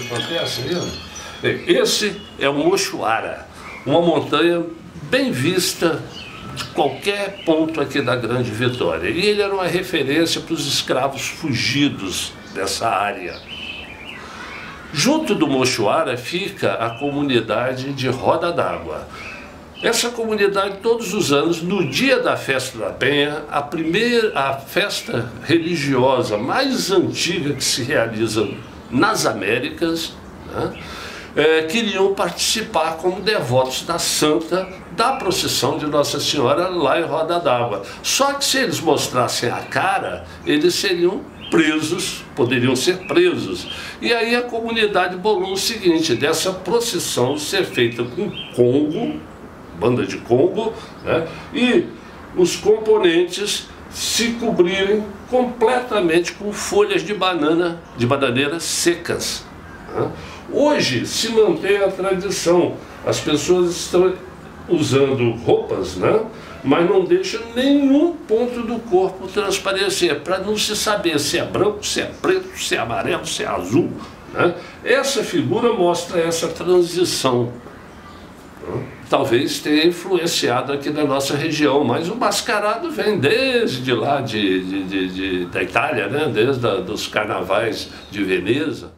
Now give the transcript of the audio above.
acontece. Esse é o Mochuara, uma montanha bem vista de qualquer ponto aqui da Grande Vitória. E ele era uma referência para os escravos fugidos dessa área. Junto do Mochuara fica a comunidade de Roda d'Água. Essa comunidade, todos os anos, no dia da festa da Penha, a primeira, a festa religiosa mais antiga que se realiza nas Américas, né, é, queriam participar como devotos da Santa da procissão de Nossa Senhora lá em Roda d'Água. Só que se eles mostrassem a cara, eles seriam presos, poderiam ser presos. E aí a comunidade bolou o seguinte, dessa procissão ser feita com Congo, banda de Congo, né, e os componentes se cobrirem completamente com folhas de banana, de bananeira secas. Né. Hoje se mantém a tradição, as pessoas estão usando roupas, né? mas não deixa nenhum ponto do corpo transparecer, para não se saber se é branco, se é preto, se é amarelo, se é azul. Né? Essa figura mostra essa transição. Talvez tenha influenciado aqui na nossa região, mas o mascarado vem desde lá de, de, de, de da Itália, né? desde a, dos carnavais de Veneza.